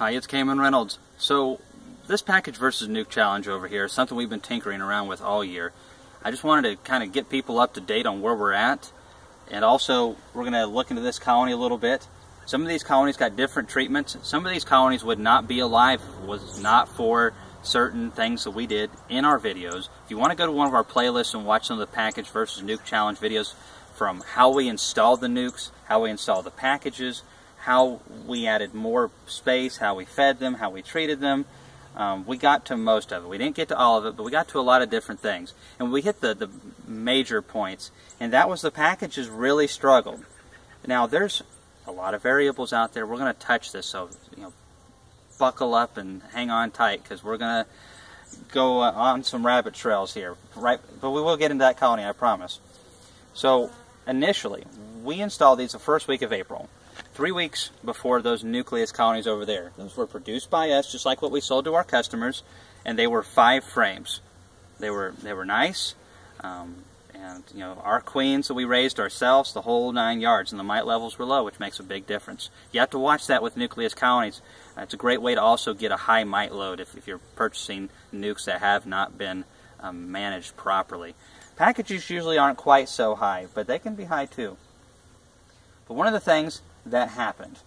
Hi, it's Kamon Reynolds. So this package versus nuc challenge over here is something we've been tinkering around with all year. I just wanted to kind of get people up to date on where we're at and also we're going to look into this colony a little bit. Some of these colonies got different treatments. Some of these colonies would not be alive was not for certain things that we did in our videos. If you want to go to one of our playlists and watch some of the package versus nuc challenge videos from how we installed the nucs, how we installed the packages, how we added more space, how we fed them, how we treated them. Um, we got to most of it. We didn't get to all of it, but we got to a lot of different things. And we hit the, the major points, and that was the packages really struggled. Now, there's a lot of variables out there. We're going to touch this, so you know, buckle up and hang on tight, because we're going to go uh, on some rabbit trails here. Right, but we will get into that colony, I promise. So, initially, we installed these the first week of April three weeks before those nucleus colonies over there. Those were produced by us, just like what we sold to our customers, and they were five frames. They were they were nice, um, and you know our queens that we raised ourselves, the whole nine yards, and the mite levels were low, which makes a big difference. You have to watch that with nucleus colonies. Uh, it's a great way to also get a high mite load if, if you're purchasing nucs that have not been um, managed properly. Packages usually aren't quite so high, but they can be high too. But one of the things that happened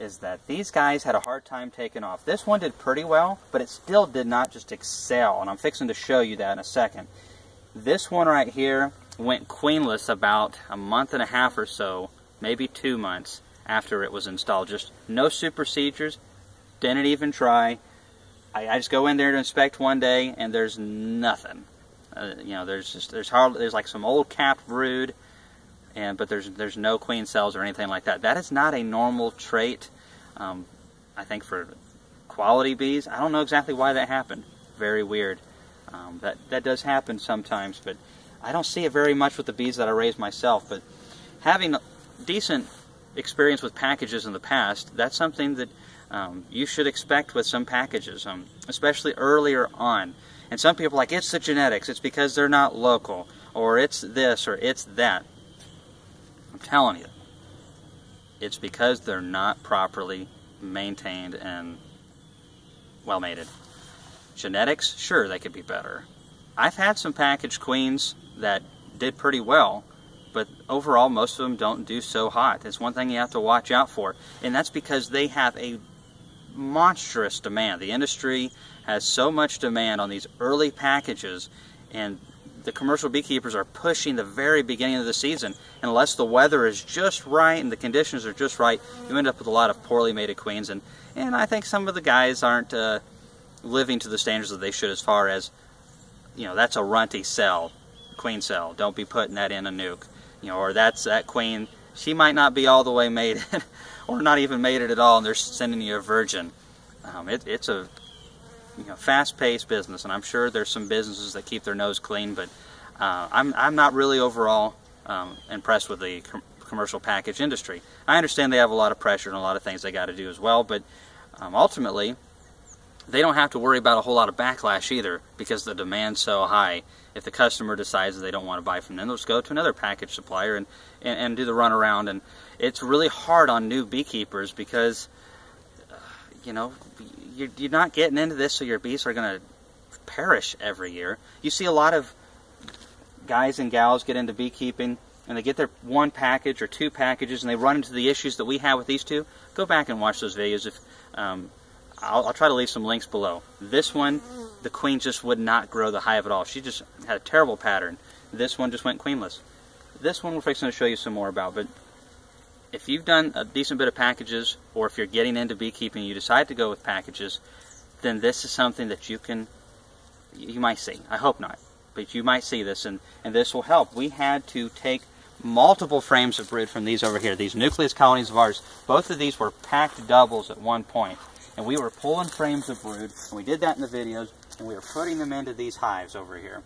is that these guys had a hard time taking off. This one did pretty well, but it still did not just excel, and I'm fixing to show you that in a second. This one right here went queenless about a month and a half or so, maybe two months after it was installed. Just no super didn't even try. I, I, just go in there to inspect one day, and there's nothing. Uh, you know, there's just there's hardly there's like some old capped brood and but there's there's no queen cells or anything like that. That is not a normal trait. Um, I think for quality bees, I don't know exactly why that happened. Very weird. Um, that that does happen sometimes, but I don't see it very much with the bees that I raise myself. But having decent experience with packages in the past, that's something that um, you should expect with some packages, um, especially earlier on. And some people are like, it's the genetics, it's because they're not local, or it's this, or it's that. I'm telling you, it's because they're not properly maintained and well mated. Genetics, sure, they could be better. I've had some packaged queens that did pretty well, but overall, most of them don't do so hot. It's one thing you have to watch out for, and that's because they have a monstrous demand. The industry has so much demand on these early packages, and the commercial beekeepers are pushing the very beginning of the season. Unless the weather is just right and the conditions are just right, you end up with a lot of poorly mated queens. And, and I think some of the guys aren't uh, living to the standards that they should as far as, you know, that's a runty cell, queen cell. Don't be putting that in a nuc. You know, or that's that queen, she might not be all the way mated or not even mated at all and they're sending you a virgin. Um, it, it's a you know, fast-paced business, and I'm sure there's some businesses that keep their nose clean, but uh, I'm, I'm not really overall um, impressed with the com commercial package industry. I understand they have a lot of pressure and a lot of things they got to do as well, but um, ultimately, they don't have to worry about a whole lot of backlash either because the demand's so high. If the customer decides that they don't want to buy from them, they'll just go to another package supplier and, and, and do the runaround. And it's really hard on new beekeepers because, uh, you know, you're, you're not getting into this so your bees are going to perish every year. You see a lot of guys and gals get into beekeeping and they get their one package or two packages and they run into the issues that we have with these two, go back and watch those videos. If um, I'll, I'll, try to leave some links below. This one, the queen just would not grow the hive at all. She just had a terrible pattern. This one just went queenless. This one we're fixing to show you some more about, but if you've done a decent bit of packages, or if you're getting into beekeeping, and you decide to go with packages, then this is something that you can, you might see. I hope not, but you might see this, and, and this will help. We had to take multiple frames of brood from these over here. These nucleus colonies of ours, both of these were packed doubles at one point, and we were pulling frames of brood, and we did that in the videos, and we were putting them into these hives over here.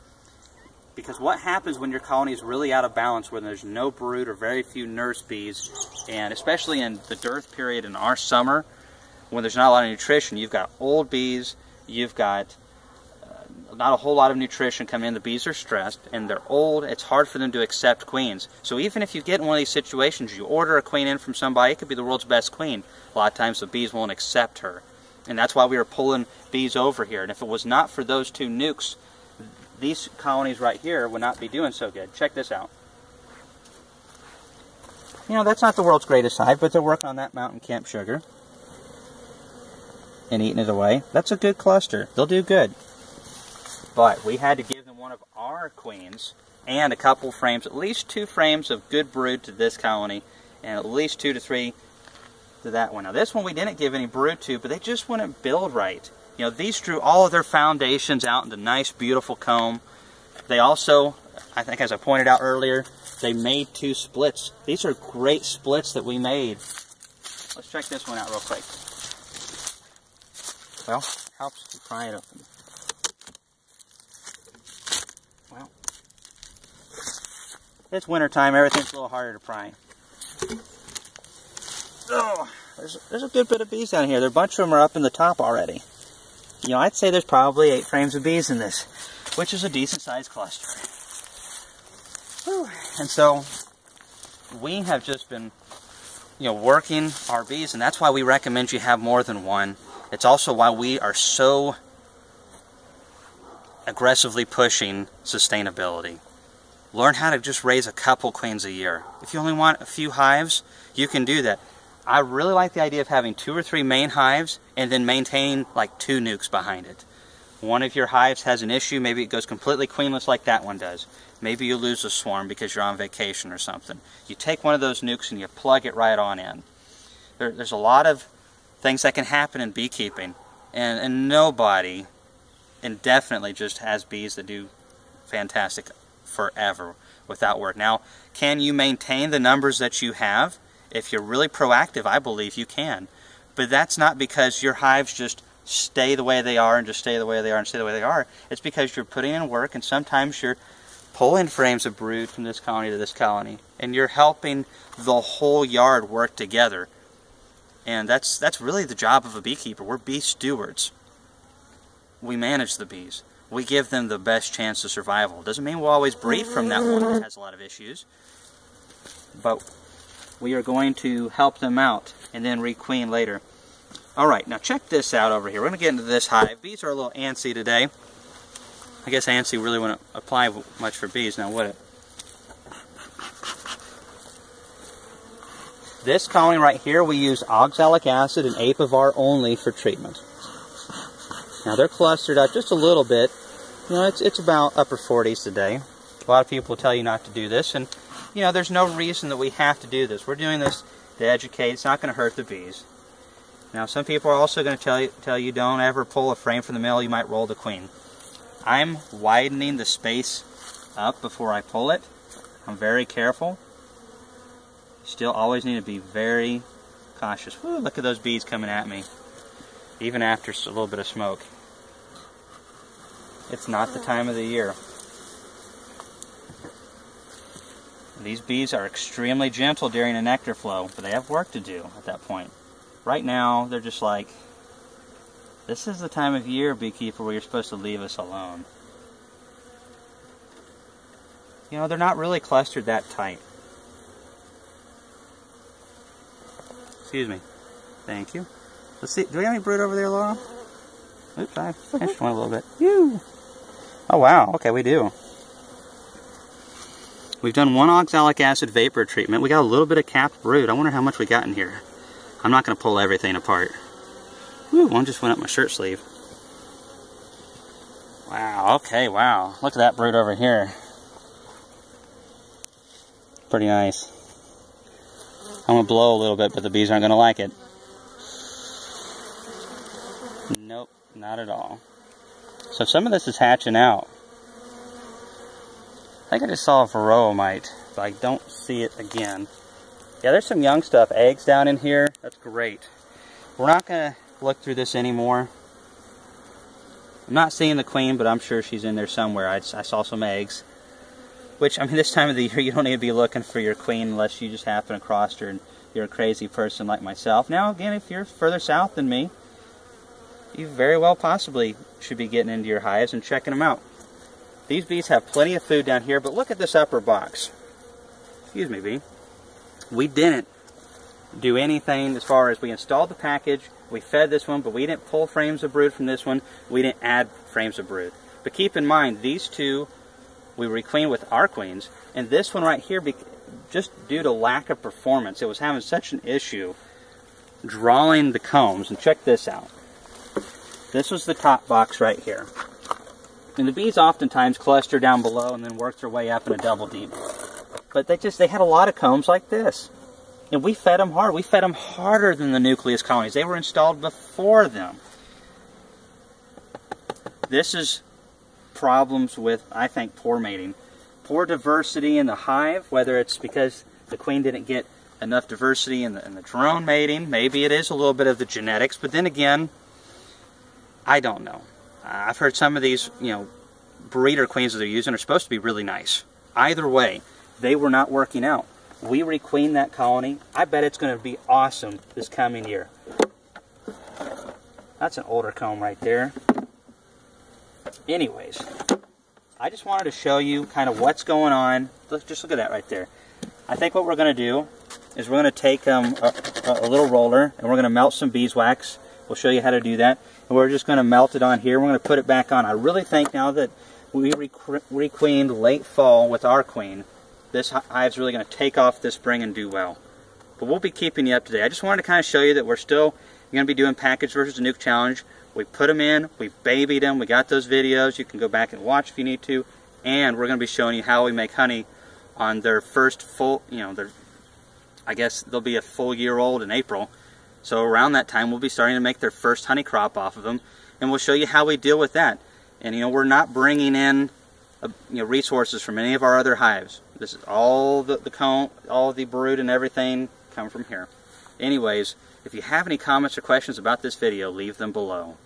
Because what happens when your colony is really out of balance, when there's no brood or very few nurse bees, and especially in the dearth period in our summer, when there's not a lot of nutrition, you've got old bees, you've got uh, not a whole lot of nutrition coming in. The bees are stressed and they're old. It's hard for them to accept queens. So even if you get in one of these situations, you order a queen in from somebody, it could be the world's best queen. A lot of times the bees won't accept her And that's why we were pulling bees over here. And if it was not for those two nucs, these colonies right here would not be doing so good. Check this out. You know, that's not the world's greatest hive, but they're working on that mountain camp sugar and eating it away. That's a good cluster. They'll do good. But we had to give them one of our queens and a couple frames, at least two frames of good brood to this colony, and at least two to three to that one. Now this one we didn't give any brood to, but they just wouldn't build right. You know, these drew all of their foundations out into nice, beautiful comb. They also, I think as I pointed out earlier, they made two splits. These are great splits that we made. Let's check this one out real quick. Well, helps to pry it open. Well, it's winter time. Everything's a little harder to pry. Oh, there's, there's a good bit of bees down here. There, a bunch of them are up in the top already. You know, I'd say there's probably eight frames of bees in this, which is a decent sized cluster. Whew. And so, we have just been, you know, working our bees, and that's why we recommend you have more than one. It's also why we are so aggressively pushing sustainability. Learn how to just raise a couple queens a year. If you only want a few hives, you can do that. I really like the idea of having two or three main hives and then maintaining like two nucs behind it. One of your hives has an issue, maybe it goes completely queenless like that one does. Maybe you lose a swarm because you're on vacation or something. You take one of those nucs and you plug it right on in. There, there's a lot of things that can happen in beekeeping. And, and nobody indefinitely just has bees that do fantastic forever without work. Now, can you maintain the numbers that you have? If you're really proactive, I believe you can. But that's not because your hives just stay the way they are and just stay the way they are and stay the way they are. It's because you're putting in work and sometimes you're pulling frames of brood from this colony to this colony and you're helping the whole yard work together and that's, that's really the job of a beekeeper. We're bee stewards. We manage the bees. We give them the best chance of survival. Doesn't mean we'll always breed from that one that mm-hmm. has a lot of issues. But we are going to help them out and then requeen later. Alright, now check this out over here. We're going to get into this hive. Bees are a little antsy today. I guess antsy really wouldn't apply much for bees now, would it? This colony right here, we use oxalic acid and apivar only for treatment. Now they're clustered up just a little bit. You know, it's, it's about upper 40s today. A lot of people tell you not to do this, and you know, there's no reason that we have to do this. We're doing this to educate. It's not going to hurt the bees. Now, some people are also going to tell you, tell you don't ever pull a frame from the mill. You might roll the queen. I'm widening the space up before I pull it. I'm very careful. Still always need to be very cautious. Woo, look at those bees coming at me. Even after a little bit of smoke. It's not the time of the year. These bees are extremely gentle during a nectar flow, but they have work to do at that point. Right now, they're just like, this is the time of year, beekeeper, where you're supposed to leave us alone. You know, they're not really clustered that tight. Excuse me. Thank you. Let's see. Do we have any brood over there, Laura? Oops, I pinched one a little bit. Ew. Oh, wow. Okay, we do. We've done one oxalic acid vapor treatment. We got a little bit of capped brood. I wonder how much we got in here. I'm not going to pull everything apart. Woo, one just went up my shirt sleeve. Wow, okay, wow. Look at that brood over here. Pretty nice. I'm going to blow a little bit, but the bees aren't going to like it. Nope, not at all. So some of this is hatching out. I think I just saw a varroa mite, but I don't see it again. Yeah, there's some young stuff. Eggs down in here. That's great. We're not going to look through this anymore. I'm not seeing the queen, but I'm sure she's in there somewhere. I, I saw some eggs. Which, I mean, this time of the year, you don't need to be looking for your queen unless you just happen across her and you're a crazy person like myself. Now, again, if you're further south than me, you very well possibly should be getting into your hives and checking them out. These bees have plenty of food down here, but look at this upper box. Excuse me, bee. We didn't do anything as far as we installed the package, we fed this one, but we didn't pull frames of brood from this one, we didn't add frames of brood. But keep in mind, these two we requeened with our queens, and this one right here, just due to lack of performance, it was having such an issue drawing the combs. And check this out. This was the top box right here. And the bees oftentimes cluster down below and then work their way up in a double deep. But they just, they had a lot of combs like this. And we fed them hard. We fed them harder than the nucleus colonies. They were installed before them. This is problems with, I think, poor mating. Poor diversity in the hive, whether it's because the queen didn't get enough diversity in the, in the drone mating. Maybe it is a little bit of the genetics, but then again, I don't know. Uh, I've heard some of these, you know, breeder queens that they're using are supposed to be really nice. Either way, they were not working out. We requeen that colony. I bet it's going to be awesome this coming year. That's an older comb right there. Anyways, I just wanted to show you kind of what's going on. Let's just look at that right there. I think what we're going to do is we're going to take um, a, a, little roller and we're going to melt some beeswax. We'll show you how to do that. We're just going to melt it on here. We're going to put it back on. I really think now that we requeened late fall with our queen, this hive's really going to take off this spring and do well. But we'll be keeping you up to date. I just wanted to kind of show you that we're still going to be doing package versus nuc challenge. We put them in, we babied them, we got those videos. You can go back and watch if you need to. And we're going to be showing you how we make honey on their first full, you know, their, I guess they'll be a full year old in April. So around that time, we'll be starting to make their first honey crop off of them. And we'll show you how we deal with that. And, you know, we're not bringing in, uh, you know, resources from any of our other hives. This is all the, the comb, all the brood and everything come from here. Anyways, if you have any comments or questions about this video, leave them below.